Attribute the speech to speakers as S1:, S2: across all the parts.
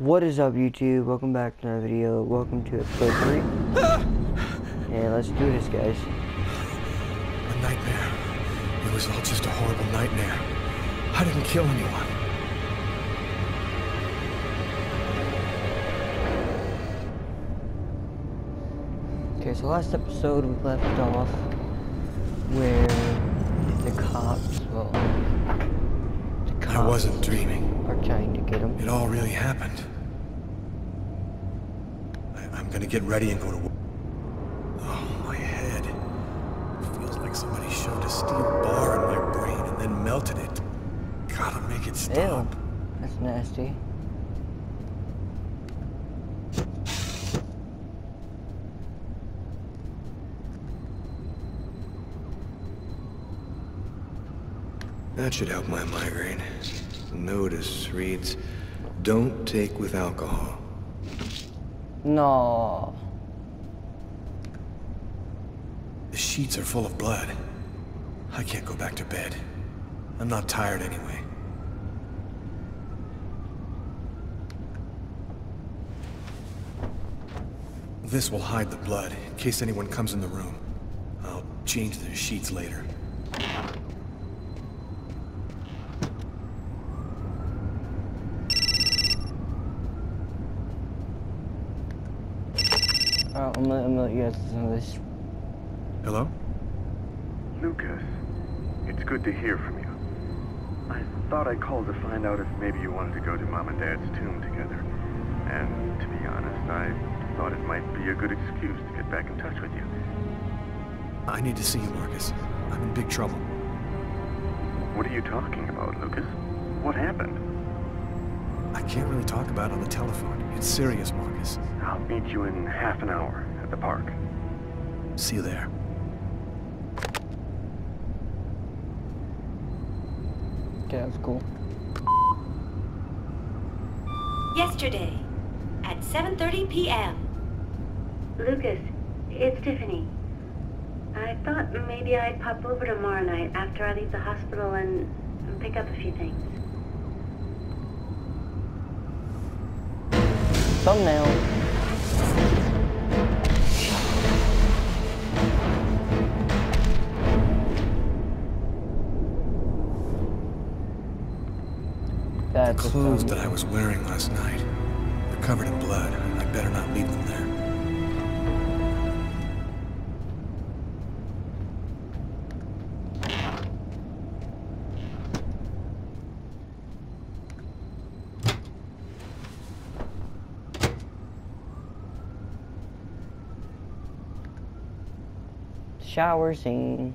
S1: What is up YouTube? Welcome back to another video. Welcome to episode 3. And let's do this guys.
S2: A nightmare. It was all just a horrible nightmare. I didn't kill anyone.
S1: Okay, so last episode we left off where the cops, well, the cops
S2: I wasn't dreaming.
S1: are trying to get him.
S2: It all really happened. I'm gonna get ready and go to work. Oh, my head. It feels like somebody shoved a steel bar in my brain and then melted it. Gotta make it
S1: Ew,
S2: stop.
S1: that's nasty.
S2: That should help my migraine. The notice reads, don't take with alcohol.
S1: No.
S2: The sheets are full of blood. I can't go back to bed. I'm not tired anyway. This will hide the blood, in case anyone comes in the room. I'll change the sheets later.
S1: Alright, I'm gonna, I'm gonna let you guys listen to this.
S2: Hello?
S3: Lucas, it's good to hear from you. I thought I called to find out if maybe you wanted to go to Mom and Dad's tomb together. And to be honest, I thought it might be a good excuse to get back in touch with you.
S2: I need to see you, Marcus. I'm in big trouble.
S3: What are you talking about, Lucas? What happened?
S2: I can't really talk about it on the telephone. It's serious, Marcus.
S3: I'll meet you in half an hour at the park.
S2: See you there.
S1: Okay, that's cool.
S4: Yesterday, at 7.30 p.m.
S5: Lucas, it's Tiffany. I thought maybe I'd pop over tomorrow night after I leave the hospital and, and pick up a few things.
S1: Thumbnail.
S2: The
S1: That's a
S2: clothes that. I was wearing last night. They're covered in blood. I better not leave them there.
S1: Shower scene.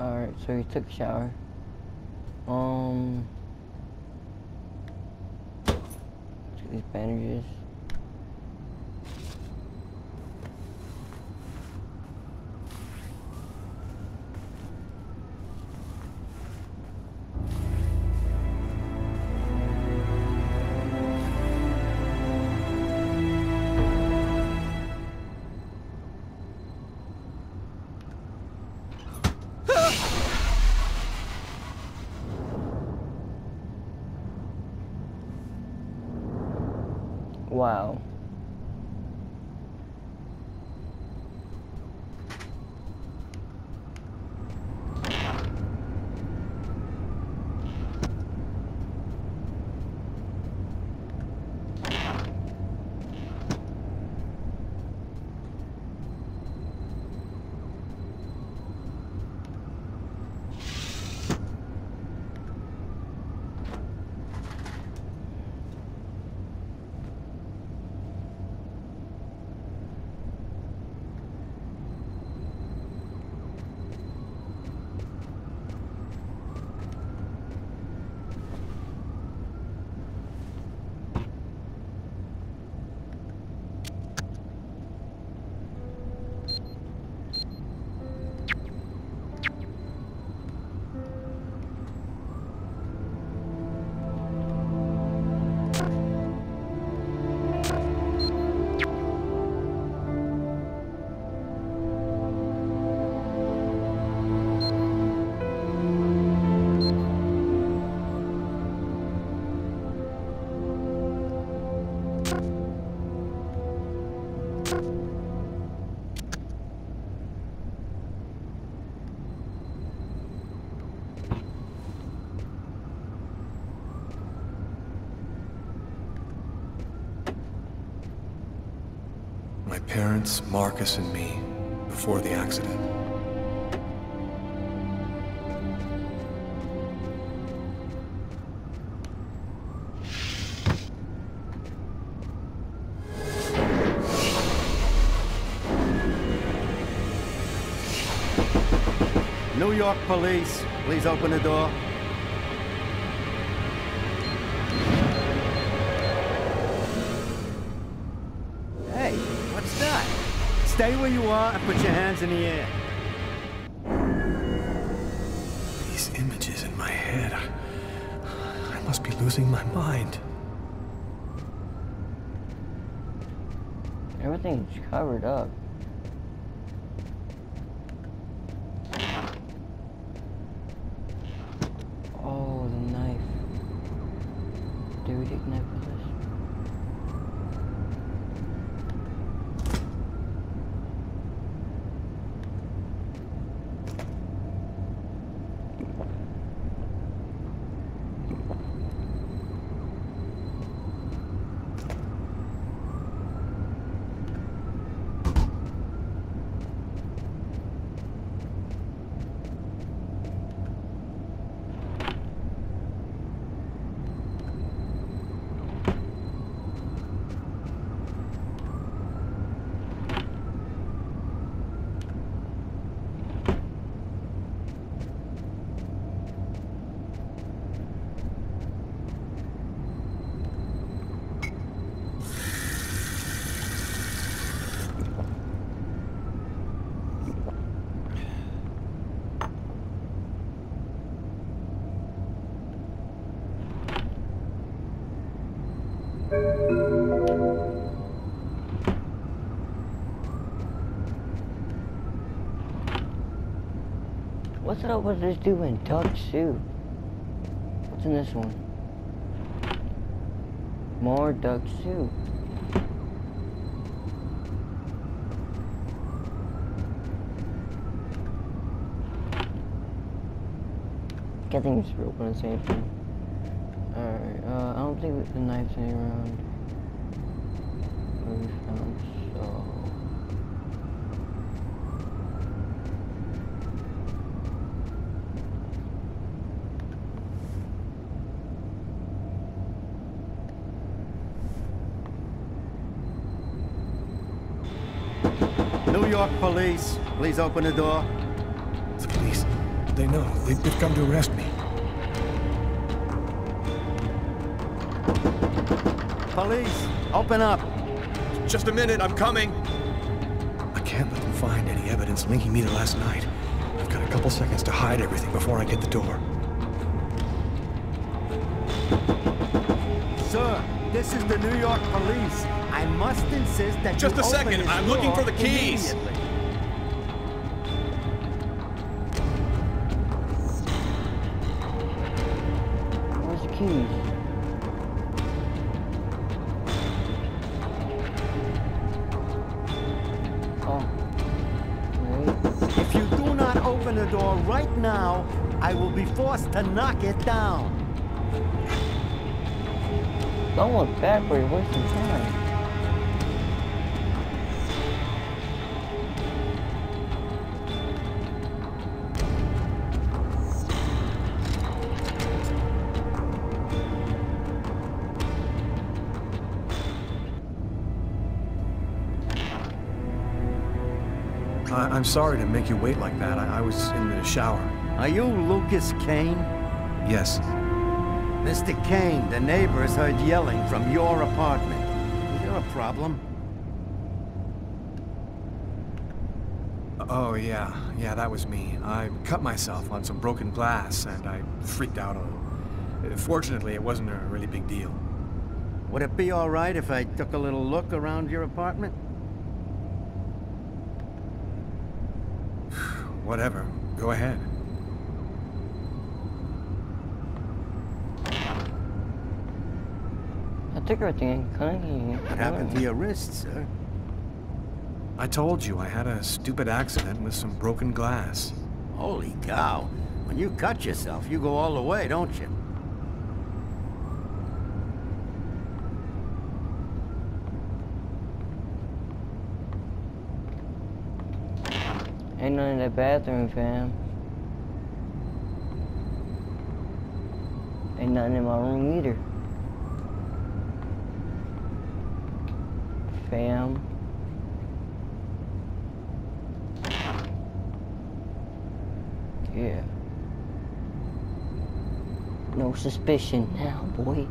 S1: Alright, so he took a shower. Um. Let's get these bandages. Wow.
S2: My parents, Marcus, and me, before the accident.
S6: New York police, please open the door. Stay where you are and put your hands in the air.
S2: These images in my head. I, I must be losing my mind.
S1: Everything's covered up. Oh, the knife. Do we take knife with us? What's up with this dude in duck suit? What's in this one? More duck soup. I think it's open the same thing. Alright, uh, I don't think the knife's any around. We found, so...
S6: New York police, please open the door.
S2: The police. They know. They, they've come to arrest me.
S6: Police, open up.
S2: Just a minute, I'm coming. I can't let them find any evidence linking me to last night. I've got a couple seconds to hide everything before I get the door.
S6: Sir, this is the New York police. I must insist that
S2: Just
S6: you
S2: a
S6: open
S2: second, I'm looking for the keys.
S1: Where's the keys? Oh. Wait.
S6: If you do not open the door right now, I will be forced to knock it down.
S1: Don't look back where you're wasting time.
S2: I, I'm sorry to make you wait like that. I, I was in the shower.
S6: Are you Lucas Kane?
S2: Yes.
S6: Mr. Kane, the neighbors heard yelling from your apartment. Is there a problem?
S2: Oh, yeah. Yeah, that was me. I cut myself on some broken glass, and I freaked out a little. Fortunately, it wasn't a really big deal.
S6: Would it be all right if I took a little look around your apartment?
S2: Whatever. Go ahead.
S1: I took everything in Cunningham.
S6: What happened to your wrist, sir?
S2: I told you I had a stupid accident with some broken glass.
S6: Holy cow. When you cut yourself, you go all the way, don't you?
S1: Ain't none in that bathroom, fam. Ain't nothing in my room either. Fam. Yeah. No suspicion now, boy.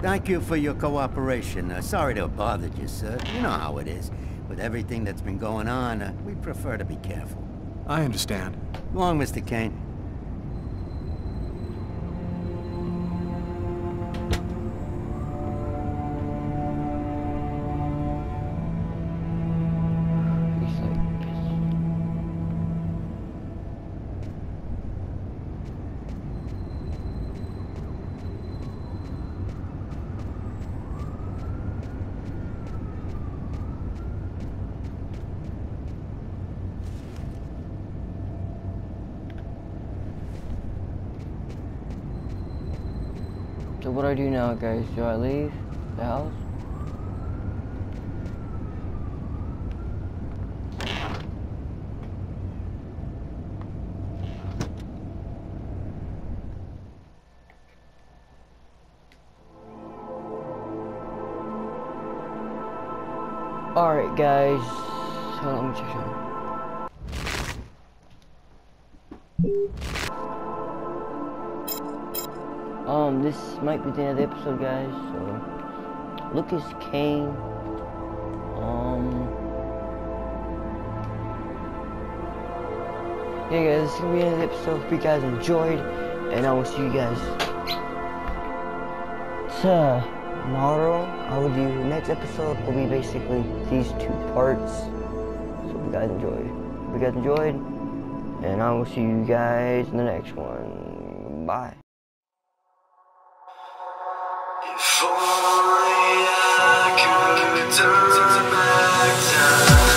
S6: Thank you for your cooperation. Uh, sorry to have bothered you, sir. You know how it is. With everything that's been going on, uh, we prefer to be careful.
S2: I understand.
S6: Go on, Mr. Kane.
S1: So what do I do now, guys? Do I leave the house? Alright, guys. Let me check something. Um, this might be the end of the episode, guys. So, Lucas Kane. Um. Yeah, guys, this is gonna be the end of the episode. Hope you guys enjoyed, and I will see you guys tomorrow. I will do next episode. Will be basically these two parts. So, hope you guys enjoyed. Hope you guys enjoyed, and I will see you guys in the next one. Bye.
S7: If only I could turn back time.